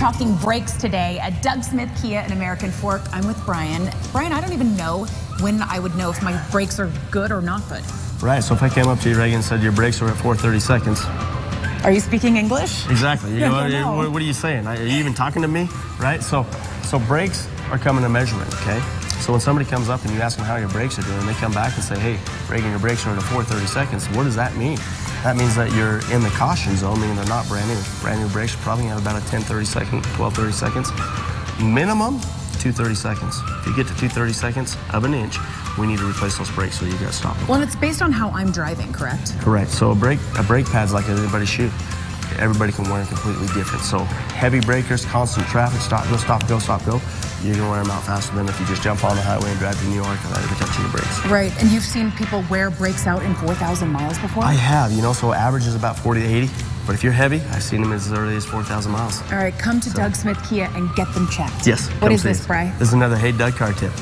talking brakes today at Doug Smith Kia in American Fork. I'm with Brian. Brian, I don't even know when I would know if my brakes are good or not good. Right, so if I came up to you, Reagan, and said your brakes are at 430 seconds. Are you speaking English? Exactly. You know, what, No. what, what are you saying? Are you even talking to me? Right? So, so brakes are coming to measurement, okay? So when somebody comes up and you ask them how your brakes are doing, they come back and say, hey, Reagan, your brakes are at a 430 seconds. What does that mean? That means that you're in the caution zone, meaning they're not brand new. Brand new brakes probably have about a 10, 30 second, 12, 30 seconds. Minimum, 230 seconds. If you get to 230 seconds of an inch, we need to replace those brakes so you got to stop them. Well, it's based on how I'm driving, correct? Correct. So a brake a brake pad's like anybody's shoe. Everybody can wear it completely different. So heavy breakers, constant traffic, stop, go, stop, go, stop, go. You're gonna wear them out faster than if you just jump on the highway and drive to New York without ever touching your brakes. Right. And you've seen people wear brakes out in 4,000 miles before? I have, you know, so average is about 40 to 80. But if you're heavy, I've seen them as early as 4,000 miles. All right, come to Doug Smith Kia and get them checked. Yes. What is this. Bry? This is another Hey Doug car tip.